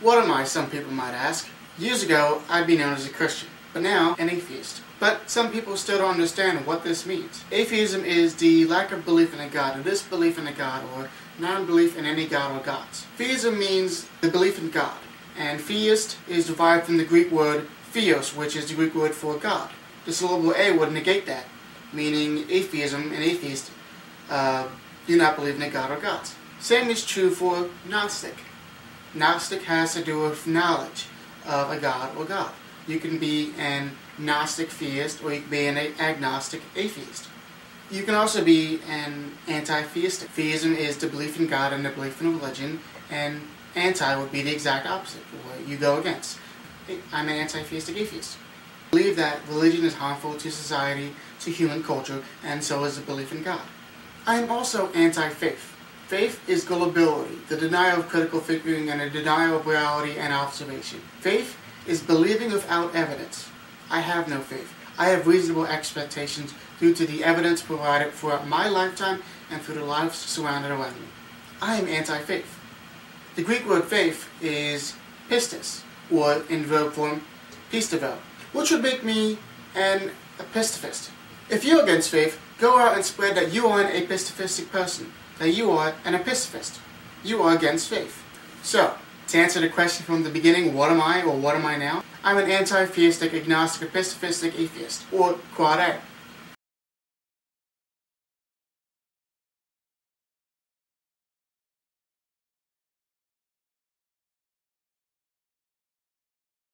What am I, some people might ask? Years ago, I'd be known as a Christian, but now an atheist. But some people still don't understand what this means. Atheism is the lack of belief in a God, or disbelief in a God, or non-belief in any God or gods. Theism means the belief in God, and theist is derived from the Greek word theos, which is the Greek word for God. The syllable a would negate that, meaning atheism and atheist uh, do not believe in a God or gods. Same is true for Gnostic. Gnostic has to do with knowledge of a God or God. You can be an Gnostic theist or you can be an agnostic atheist. You can also be an anti-theistic. Theism is the belief in God and the belief in religion, and anti would be the exact opposite, what you go against. I'm an anti-theistic atheist. I believe that religion is harmful to society, to human culture, and so is the belief in God. I am also anti-faith. Faith is gullibility, the denial of critical thinking and a denial of reality and observation. Faith is believing without evidence. I have no faith. I have reasonable expectations due to the evidence provided throughout my lifetime and through the lives surrounded around me. I am anti-faith. The Greek word faith is pistis, or in verb form, pistavel, which would make me an apistevist. If you're against faith, go out and spread that you are an apistevistic person that you are an apistevist. You are against faith. So, to answer the question from the beginning, what am I or what am I now? I'm an anti-theistic, agnostic, apistevistic atheist, or quad A.